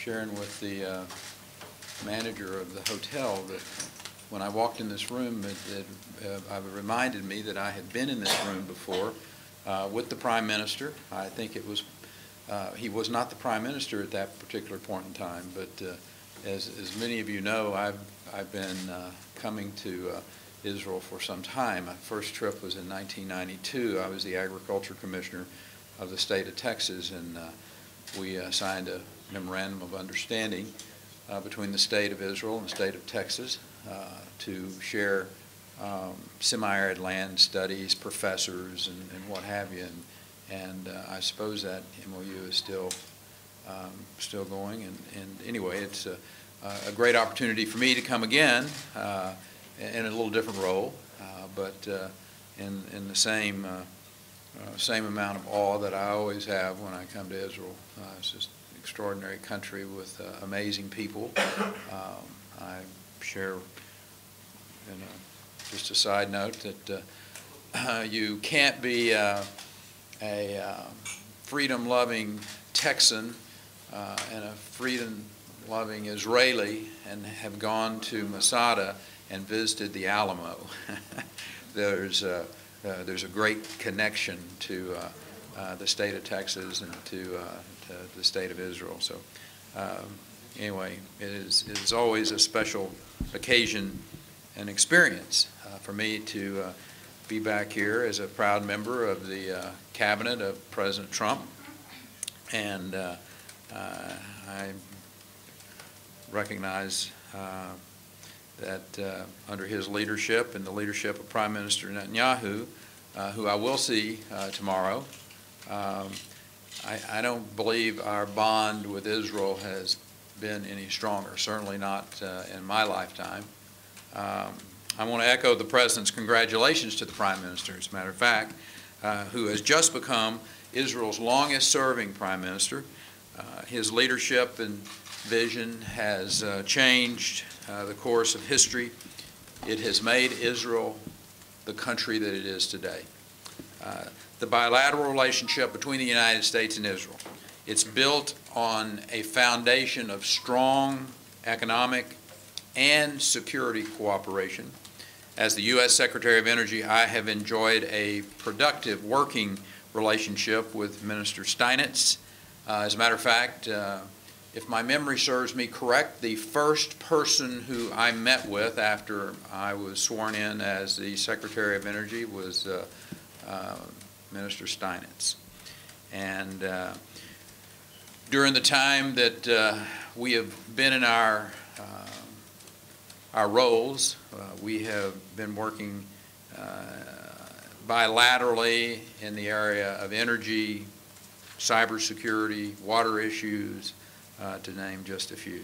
sharing with the uh, manager of the hotel that when I walked in this room, it, it, uh, reminded me that I had been in this room before uh, with the Prime Minister. I think it was, uh, he was not the Prime Minister at that particular point in time, but uh, as, as many of you know, I've, I've been uh, coming to Israel for some time. My first trip was in 1992. I was the Agriculture Commissioner of the state of Texas, and uh, we uh, signed a memorandum of understanding uh, between the state of Israel and the state of Texas uh, to share um, semi-arid land studies, professors, and, and what have you. And, and uh, I suppose that MOU is still um, still going. And, and anyway, it's a, a great opportunity for me to come again uh, in a little different role, but in, in the same, uh, same amount of awe that I always have when I come to Israel. Uh, It's just extraordinary country with uh, amazing people. Um, I share, you know, just a side note, that uh, you can't be uh, a um, freedom-loving Texan uh, and a freedom-loving Israeli and have gone to Masada and visited the Alamo. there's, a, uh, there's a great connection to uh, uh, the state of Texas and to, uh, to the state of Israel. So um, anyway, it is, it is always a special occasion and experience uh, for me to uh, be back here as a proud member of the uh, cabinet of President Trump. And uh, uh, I recognize uh, that uh, under his leadership and the leadership of Prime Minister Netanyahu, uh, who I will see uh, tomorrow, um, I, I don't believe our bond with Israel has been any stronger, certainly not uh, in my lifetime. Um, I want to echo the President's congratulations to the Prime Minister, as a matter of fact, uh, who has just become Israel's longest-serving Prime Minister. Uh, his leadership and vision has uh, changed uh, the course of history. It has made Israel the country that it is today. The bilateral relationship between the United States and Israel, it's built on a foundation of strong economic and security cooperation. As the U.S. Secretary of Energy, I have enjoyed a productive working relationship with Minister Steinitz. Uh, as a matter of fact, uh, if my memory serves me correct, the first person who I met with after I was sworn in as the Secretary of Energy was uh, uh, Minister Steinitz. And uh, during the time that uh, we have been in our uh, our roles, uh, we have been working bilaterally in the area of energy, cybersecurity, water issues, uh, to name just a few.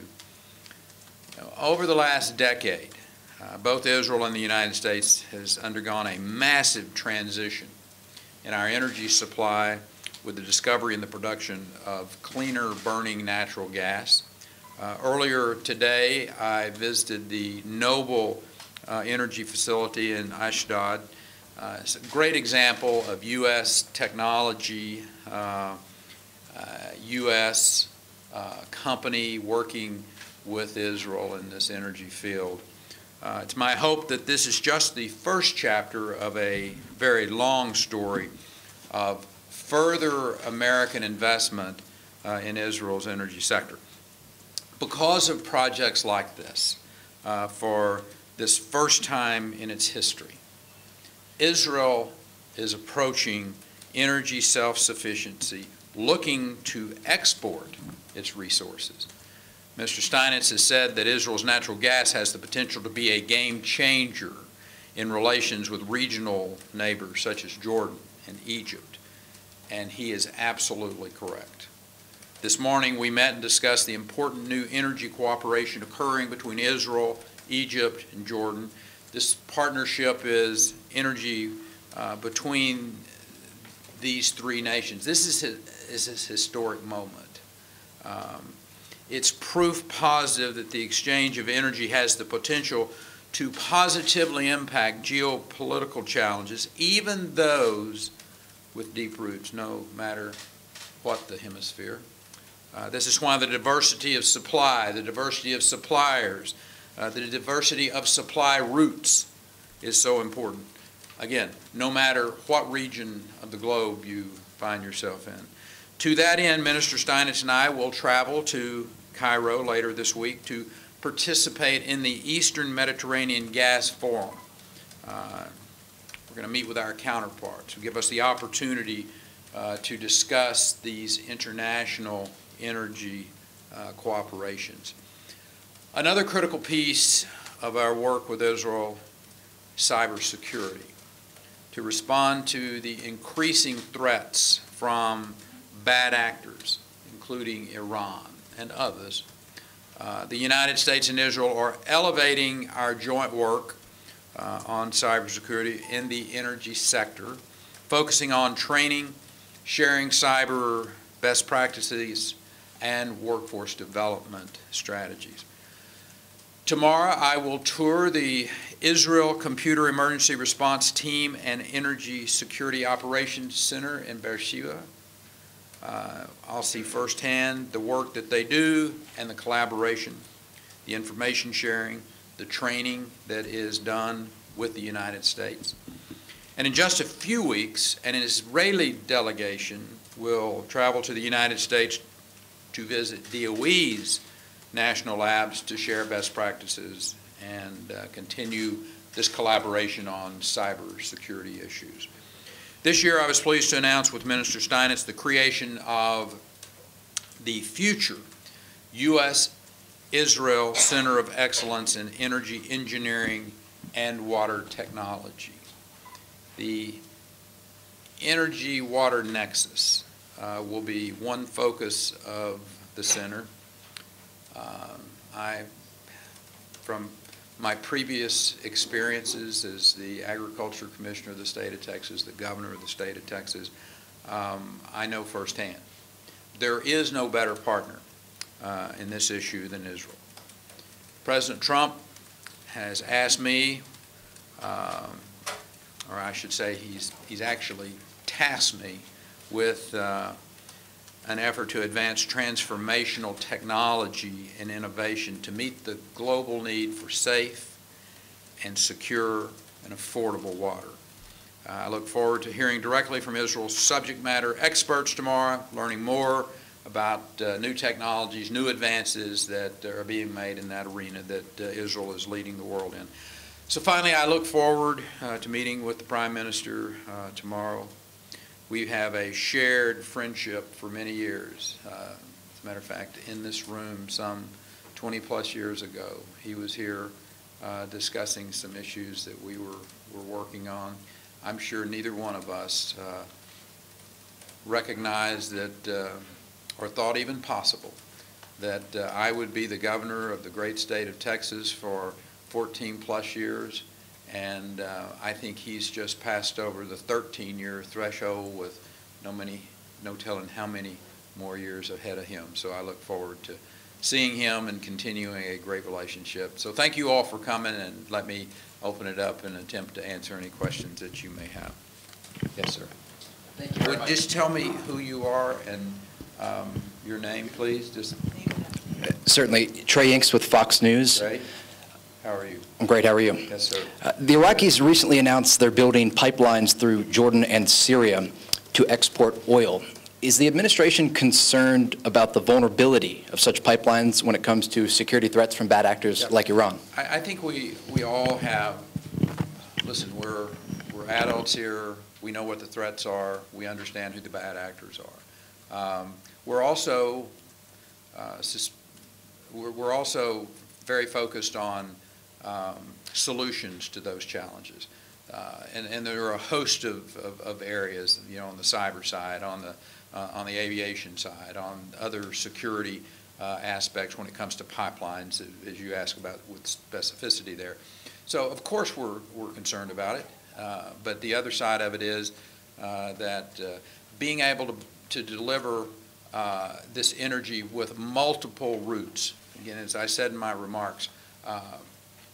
Over the last decade, uh, both Israel and the United States has undergone a massive transition in our energy supply with the discovery and the production of cleaner burning natural gas. Uh, earlier today, I visited the Noble uh, Energy Facility in Ashdod. Uh, it's a great example of U.S. technology, U.S. Uh, company working with Israel in this energy field. Uh, it's my hope that this is just the first chapter of a very long story of further American investment uh, in Israel's energy sector. Because of projects like this, uh, for this first time in its history, Israel is approaching energy self-sufficiency, looking to export its resources. Mr. Steinitz has said that Israel's natural gas has the potential to be a game changer in relations with regional neighbors such as Jordan and Egypt, and he is absolutely correct. This morning we met and discussed the important new energy cooperation occurring between Israel, Egypt, and Jordan. This partnership is energy uh, between these three nations. This is a, is a historic moment. Um, it's proof positive that the exchange of energy has the potential to positively impact geopolitical challenges, even those with deep roots, no matter what the hemisphere. Uh, This is why the diversity of supply, the diversity of suppliers, uh, the diversity of supply routes is so important. Again, no matter what region of the globe you find yourself in. To that end, Minister Steinitz and I will travel to Cairo later this week to participate in the Eastern Mediterranean Gas Forum. Uh, We're going to meet with our counterparts, who give us the opportunity uh, to discuss these international energy uh, cooperations. Another critical piece of our work with Israel, cybersecurity, to respond to the increasing threats from bad actors, including Iran and others. Uh, The United States and Israel are elevating our joint work uh, on cybersecurity in the energy sector, focusing on training, sharing cyber best practices, and workforce development strategies. Tomorrow, I will tour the Israel Computer Emergency Response Team and Energy Security Operations Center in Beersheba. Uh, I'll see firsthand the work that they do and the collaboration, the information sharing, the training that is done with the United States. And in just a few weeks, an Israeli delegation will travel to the United States to visit DOE's national labs to share best practices and uh, continue this collaboration on cybersecurity issues. This year, I was pleased to announce with Minister Steinitz the creation of the future U.S.-Israel Center of Excellence in Energy Engineering and Water Technology. The energy-water nexus uh, will be one focus of the center. Um, I, from my previous experiences as the Agriculture Commissioner of the state of Texas, the Governor of the state of Texas, um, I know firsthand. There is no better partner uh, in this issue than Israel. President Trump has asked me, um, or I should say he's, he's actually tasked me with uh, an effort to advance transformational technology and innovation to meet the global need for safe and secure and affordable water. Uh, I look forward to hearing directly from Israel's subject matter experts tomorrow, learning more about uh, new technologies, new advances that are being made in that arena that uh, Israel is leading the world in. So finally, I look forward uh, to meeting with the Prime Minister uh, tomorrow we have a shared friendship for many years. Uh, as a matter of fact, in this room some 20 plus years ago, he was here uh, discussing some issues that we were, were working on. I'm sure neither one of us uh, recognized that, uh, or thought even possible, that uh, I would be the governor of the great state of Texas for 14 plus years and uh, I think he's just passed over the 13-year threshold with no many, no telling how many more years ahead of him. So I look forward to seeing him and continuing a great relationship. So thank you all for coming, and let me open it up and attempt to answer any questions that you may have. Yes, sir. Thank you very Would just tell me who you are and um, your name, please. Just Certainly. Trey Yingst with Fox News. Ray. How are you? I'm great. How are you? Yes, sir. Uh, The Iraqis recently announced they're building pipelines through Jordan and Syria to export oil. Is the administration concerned about the vulnerability of such pipelines when it comes to security threats from bad actors like Iran? I, I think we, we all have, listen, we're, we're adults here, we know what the threats are, we understand who the bad actors are. Um, We're also, uh, we're, we're also very focused on um, solutions to those challenges. Uh, And, and there are a host of, of, of areas, you know, on the cyber side, on the, uh, on the aviation side, on other security uh, aspects when it comes to pipelines, as you ask about with specificity there. So of course, we're, we're concerned about it, uh, but the other side of it is uh, that uh, being able to, to deliver this energy with multiple routes, again, as I said in my remarks,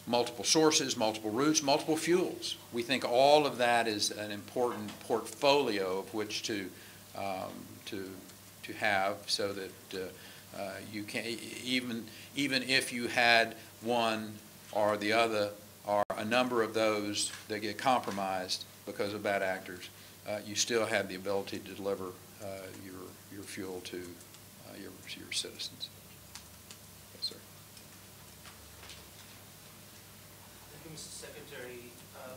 multiple sources, multiple routes, multiple fuels. We think all of that is an important portfolio of which to, um, to to have so that uh, uh, you can, even, even if you had one or the other, or a number of those that get compromised because of bad actors, uh, you still have the ability to deliver uh, your, your fuel to uh, your, your citizens. Yes, sir. Thank you, Mr. Secretary. Uh,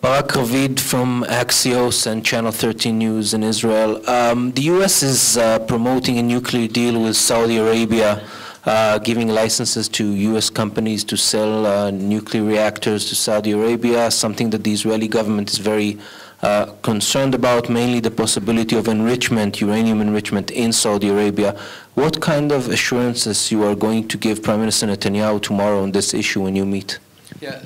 Barak Ravid from Axios and Channel 13 News in Israel. Um, The U.S. is uh, promoting a nuclear deal with Saudi Arabia, uh, giving licenses to U.S. companies to sell uh, nuclear reactors to Saudi Arabia, something that the Israeli government is very uh, concerned about, mainly the possibility of enrichment, uranium enrichment in Saudi Arabia. What kind of assurances you are going to give Prime Minister Netanyahu tomorrow on this issue when you meet? Yeah,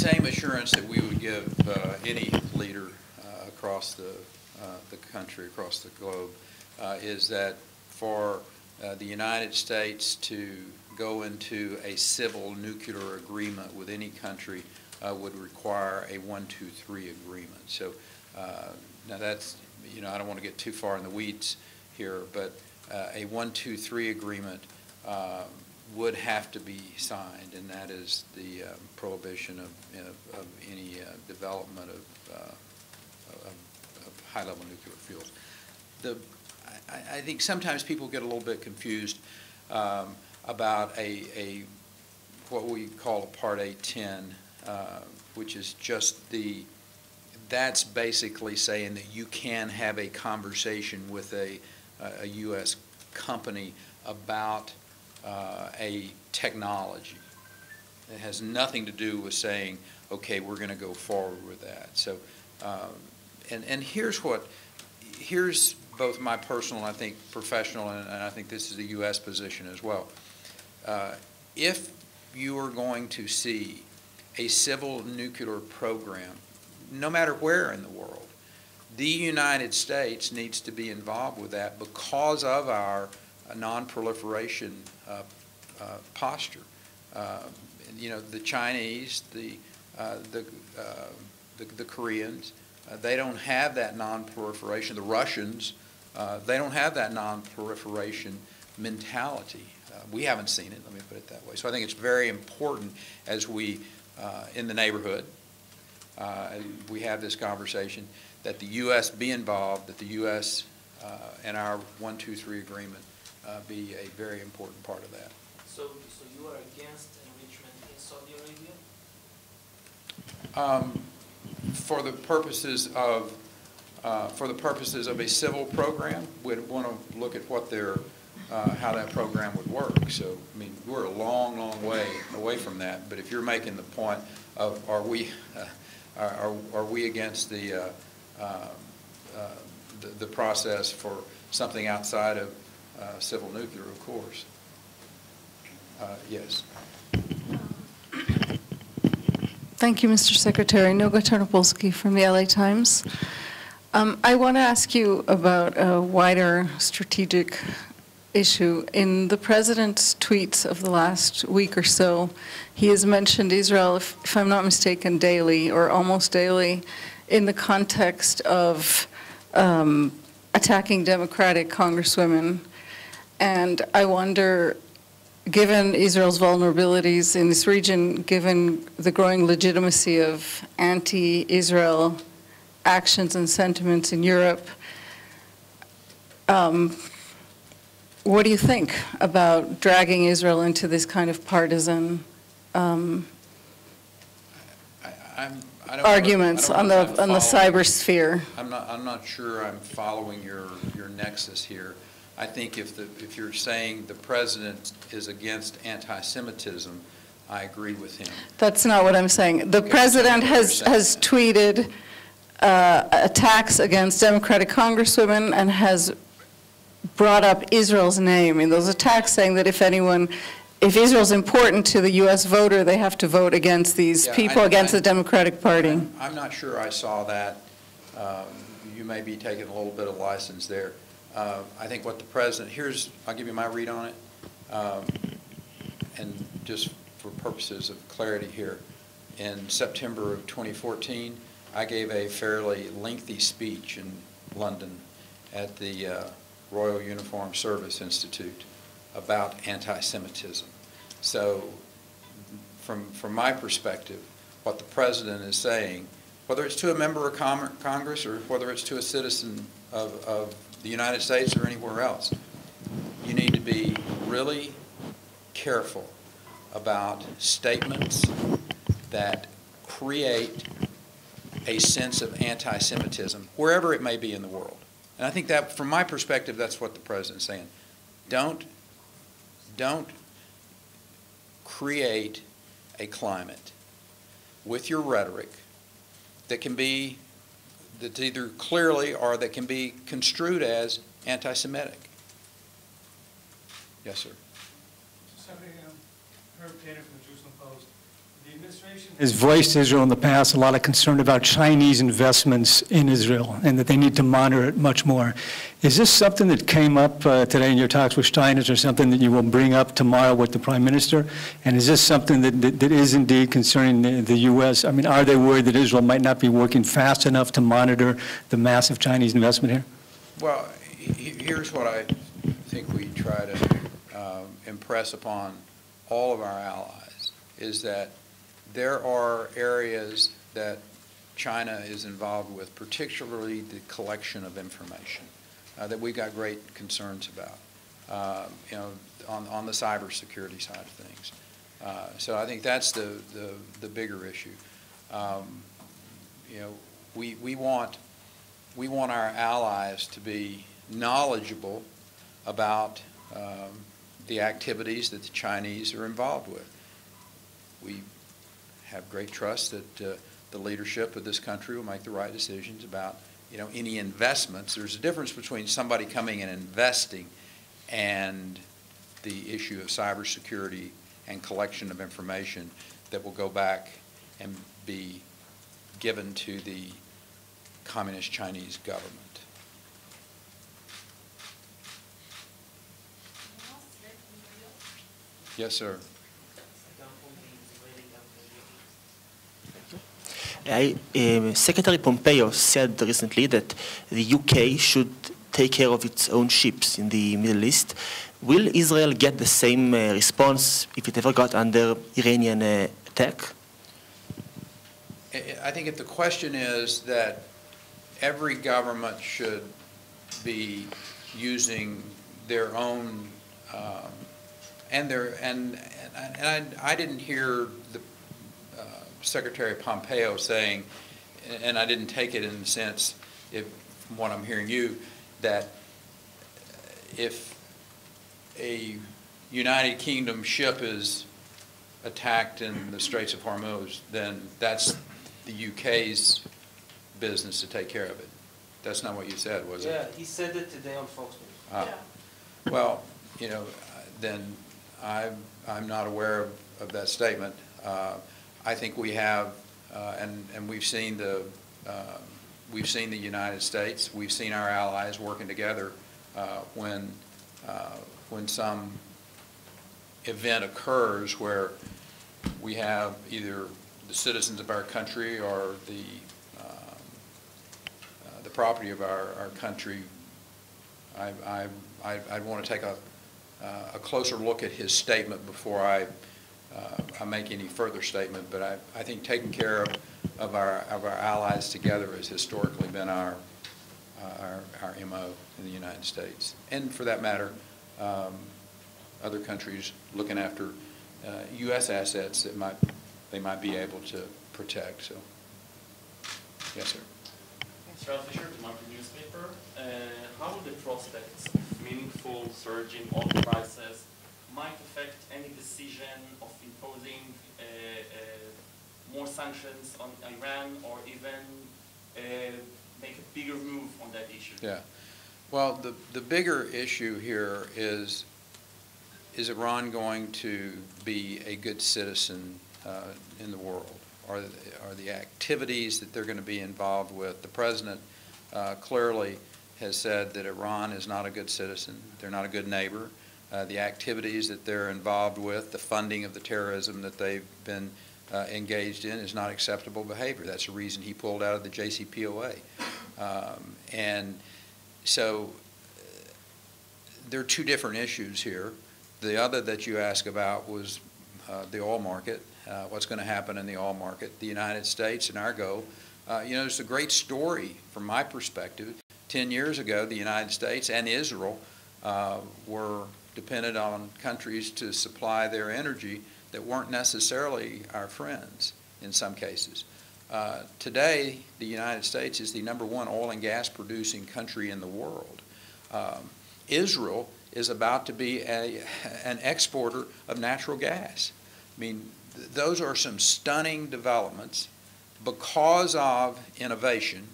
same assurance that we would give uh, any leader uh, across the, uh, the country, across the globe, uh, is that for uh, the United States to go into a civil nuclear agreement with any country would require a one, two, three agreement. So now that's, you know, I don't want to get too far in the weeds here, but a one, two, three agreement um, would have to be signed, and that is the um, prohibition of, of, of any uh, development of, uh, of, of high-level nuclear fuels. The, I, I think sometimes people get a little bit confused um, about a, a, what we call a Part 810, uh, which is just the, that's basically saying that you can have a conversation with a, a U.S. company about uh, a technology. It has nothing to do with saying, okay, we're going to go forward with that. So, um, and, and here's what, here's both my personal, I think, professional, and, and I think this is the U.S. position as well. Uh, if you are going to see a civil nuclear program, no matter where in the world, the United States needs to be involved with that because of our uh, non-proliferation uh, uh, posture. Uh, you know, the Chinese, the, uh, the, uh, the, the Koreans, they don't have that non-proliferation. The Russians, they don't have that non-proliferation mentality. we haven't seen it, let me put it that way. So I think it's very important as we, in the neighborhood, we have this conversation, that the U.S. be involved, that the U.S. Uh, and our one, two, three agreement uh, be a very important part of that. So, so you are against enrichment in Saudi Arabia? Um, For the purposes of, uh, for the purposes of a civil program, we'd want to look at what their, uh, how that program would work. So, I mean, we're a long, long way away from that, but if you're making the point of, are we, uh, are, are we against the, uh, uh, uh, the, the process for something outside of uh, civil nuclear, of course. Uh, Yes. Thank you, Mr. Secretary. Noga Tarnopolsky from the LA Times. Um, I want to ask you about a wider strategic issue. In the president's tweets of the last week or so, he has mentioned Israel, if, if I'm not mistaken, daily or almost daily, in the context of um, attacking Democratic congresswomen. And I wonder given Israel's vulnerabilities in this region, given the growing legitimacy of anti-Israel actions and sentiments in Europe, um, what do you think about dragging Israel into this kind of partisan um, I- I'm- I don't wanna- I arguments don't on the on the cyber sphere? I'm not, I'm not sure I'm following your, your nexus here. I think if the, if you're saying the president is against anti-Semitism, I agree with him. That's not what I'm saying. The Okay, president has, has that. tweeted uh, attacks against Democratic congresswomen and has brought up Israel's name in those attacks, saying that if anyone, if Israel's important to the U.S. voter, they have to vote against these Yeah, I- people, against I- the Democratic Party. I'm- I'm not sure I saw that. Um, You may be taking a little bit of license there. Uh, I think what the president, here's, I'll give you my read on it. Um, And just for purposes of clarity here, in September of 2014, I gave a fairly lengthy speech in London at the uh, Royal United Service Institute about anti-Semitism. So from, from my perspective, what the president is saying, whether it's to a member of Congress or whether it's to a citizen of, of the United States or anywhere else, you need to be really careful about statements that create a sense of anti-Semitism, wherever it may be in the world. And I think that, from my perspective, that's what the president's saying. Don't, don't create a climate with your rhetoric that can be, that's either clearly or that can be construed as anti-Semitic. Yes, sir. Um, Taylor from the Jerusalem Post. The administration has voiced Israel in the past a lot of concern about Chinese investments in Israel and that they need to monitor it much more. Is this something that came up uh, today in your talks with Steinitz or something that you will bring up tomorrow with the Prime Minister? And is this something that, that, that is indeed concerning the, the U.S.? I mean, are they worried that Israel might not be working fast enough to monitor the massive Chinese investment here? Well, he- he- here's what I think we try to um, impress upon all of our allies, is that there are areas that China is involved with, particularly the collection of information, uh, that we've got great concerns about, uh, you know, on, on the cybersecurity side of things. Uh, So I think that's the, the, the bigger issue. Um, You know, we, we want, we want our allies to be knowledgeable about um, the activities that the Chinese are involved with. We have great trust that uh, the leadership of this country will make the right decisions about, you know, any investments. There's a difference between somebody coming and investing and the issue of cybersecurity and collection of information that will go back and be given to the Communist Chinese government. Yes, sir. I, um, Secretary Pompeo said recently that the UK should take care of its own ships in the Middle East. Will Israel get the same uh, response if it ever got under Iranian uh, attack? I think if the question is that every government should be using their own, um, and their, and, and I, I didn't hear the Secretary Pompeo saying, and I didn't take it in the sense, if, from what I'm hearing you, that if a United Kingdom ship is attacked in the Straits of Hormuz, then that's the UK's business to take care of it. That's not what you said, was it? Yeah, he said it today on Fox News. Ah. Well, you know, then I'm, I'm not aware of, of that statement. Uh, I think we have, uh, and, and we've seen the, uh, we've seen the United States, we've seen our allies working together uh, when, uh, when some event occurs where we have either the citizens of our country or the, um, the property of our, our country. I, I, I- I'd want to take a, a closer look at his statement before I, I make any further statement, but I, I think taking care of, of our, of our allies together has historically been our, uh, our, our MO in the United States. And for that matter, um, other countries looking after uh, U.S. assets that might, they might be able to protect, so. Yes, sir. Charles Fisher, Toronto newspaper. Uh, how will the prospects of meaningful surge in oil prices might affect any decision of imposing uh, uh, more sanctions on Iran or even uh, make a bigger move on that issue? Yeah. Well, the, the bigger issue here is, is Iran going to be a good citizen uh, in the world? Are, are the activities that they're going to be involved with? The president uh, clearly has said that Iran is not a good citizen. They're not a good neighbor. Uh, The activities that they're involved with, the funding of the terrorism that they've been uh, engaged in is not acceptable behavior. That's the reason he pulled out of the JCPOA. Um, And so uh, there are two different issues here. The other that you asked about was uh, the oil market, uh, what's going to happen in the oil market, the United States and our goal. You know, it's a great story from my perspective. Ten years ago, the United States and Israel were dependent on countries to supply their energy that weren't necessarily our friends in some cases. Uh, Today, the United States is the number one oil and gas producing country in the world. Um, Israel is about to be a, an exporter of natural gas. I mean, th- those are some stunning developments because of innovation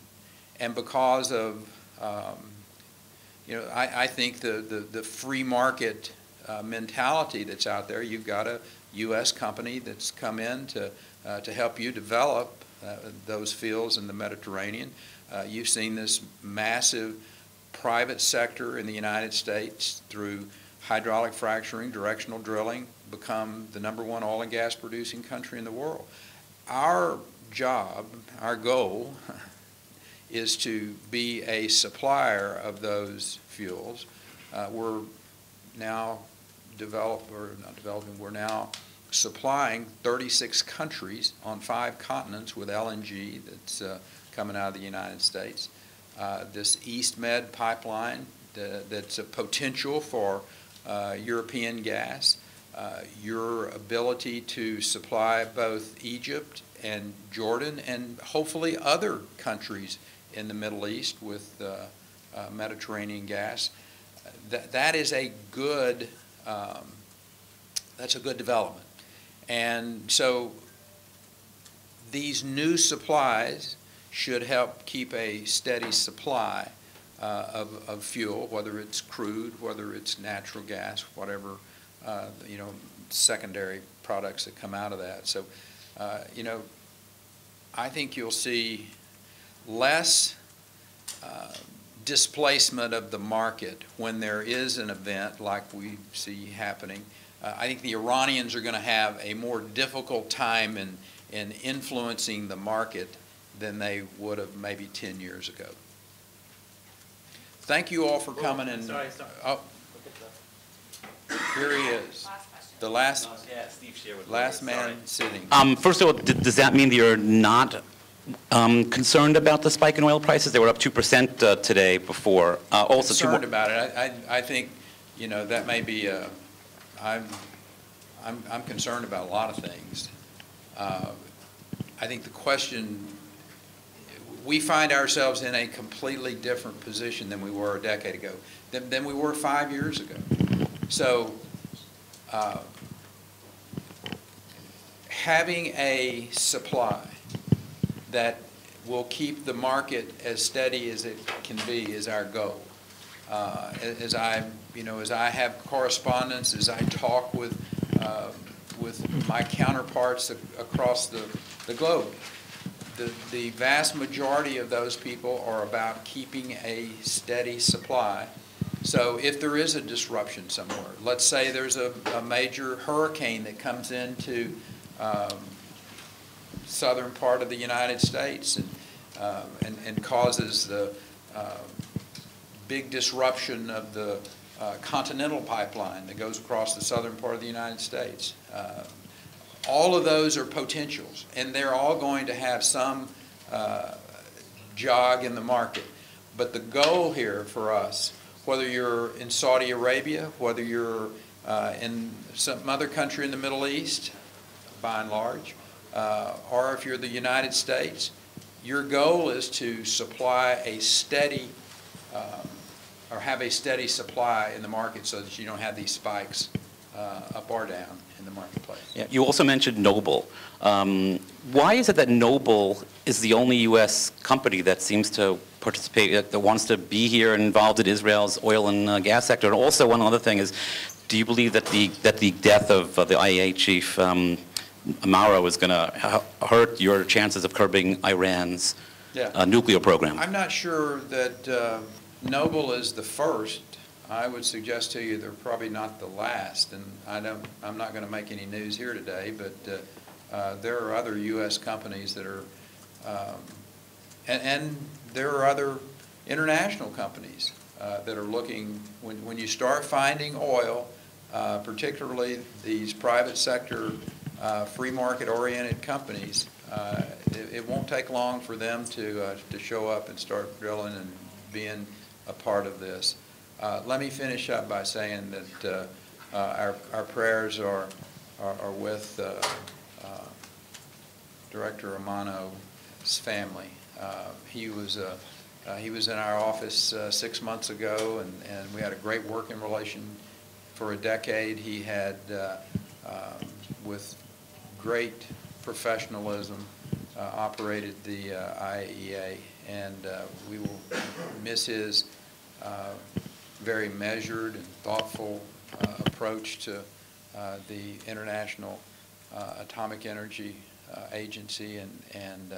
and because of, um, you know, I, I think the, the, the free market uh, mentality that's out there, you've got a U.S. company that's come in to, uh, to help you develop uh, those fields in the Mediterranean. Uh, You've seen this massive private sector in the United States through hydraulic fracturing, directional drilling, become the number one oil and gas producing country in the world. Our job, our goal, is to be a supplier of those fuels. Uh, We're now or not developing, we're now supplying 36 countries on five continents with LNG that's uh, coming out of the United States. Uh, This East Med pipeline tha- that's a potential for uh, European gas, uh, your ability to supply both Egypt and Jordan and hopefully other countries in the Middle East with uh, uh, Mediterranean gas, that, that is a good, um, that's a good development. And so these new supplies should help keep a steady supply uh, of, of fuel, whether it's crude, whether it's natural gas, whatever, uh, you know, secondary products that come out of that. So, uh, you know, I think you'll see less uh, displacement of the market when there is an event like we see happening. Uh, I think the Iranians are going to have a more difficult time in, in influencing the market than they would have maybe 10 years ago. Thank you all for coming and. Sorry, sorry. Oh, here he is, the last, Yeah, Steve last Reuters, sorry. man sitting. Um, First of all, d- does that mean that you're not um, concerned about the spike in oil prices? They were up 2% uh, today before. Uh, Also, concerned more- about it. I, I, I think, you know, that may be, uh, I'm, I'm, I'm concerned about a lot of things. Uh, I think the question, we find ourselves in a completely different position than we were a decade ago, than, than we were five years ago. So, uh, having a supply that will keep the market as steady as it can be is our goal. Uh, As I, you know, as I have correspondence, as I talk with, uh, with my counterparts across the, the globe, the, the vast majority of those people are about keeping a steady supply. So if there is a disruption somewhere, let's say there's a, a major hurricane that comes into um, southern part of the United States and, uh, and, and causes the uh, big disruption of the uh, Continental Pipeline that goes across the southern part of the United States. Uh, All of those are potentials, and they're all going to have some uh, jog in the market. But the goal here for us, whether you're in Saudi Arabia, whether you're uh, in some other country in the Middle East, by and large, uh, or if you're the United States, your goal is to supply a steady, um, or have a steady supply in the market so that you don't have these spikes uh, up or down in the marketplace. Yeah, You also mentioned Noble. Um, Why is it that Noble is the only U.S. company that seems to participate, that- that wants to be here and involved in Israel's oil and uh, gas sector? And also, one other thing is, do you believe that the, that the death of uh, the IAEA chief, um, Amano, is going to hurt your chances of curbing Iran's Yeah. uh, nuclear program? I'm not sure that uh, Noble is the first. I would suggest to you they're probably not the last, and I don't, I'm not going to make any news here today, but uh, uh, there are other U.S. companies that are, um, and, and there are other international companies uh, that are looking, when, when you start finding oil, uh, particularly these private sector, uh, free market-oriented companies, uh, it, it won't take long for them to, uh, to show up and start drilling and being a part of this. Uh, Let me finish up by saying that uh, uh, our, our prayers are, are are with Director Amano's family. He was, he was in our office six months ago, and, and we had a great working relation for a decade. He had, um, with great professionalism, uh, operated the uh, IAEA, and uh, we will miss his uh, very measured and thoughtful approach to the International Atomic Energy Agency, and, and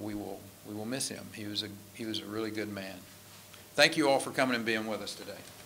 we will, we will miss him. He was a, he was a really good man. Thank you all for coming and being with us today.